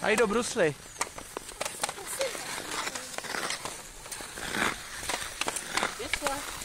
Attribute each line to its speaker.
Speaker 1: A do brusly. This.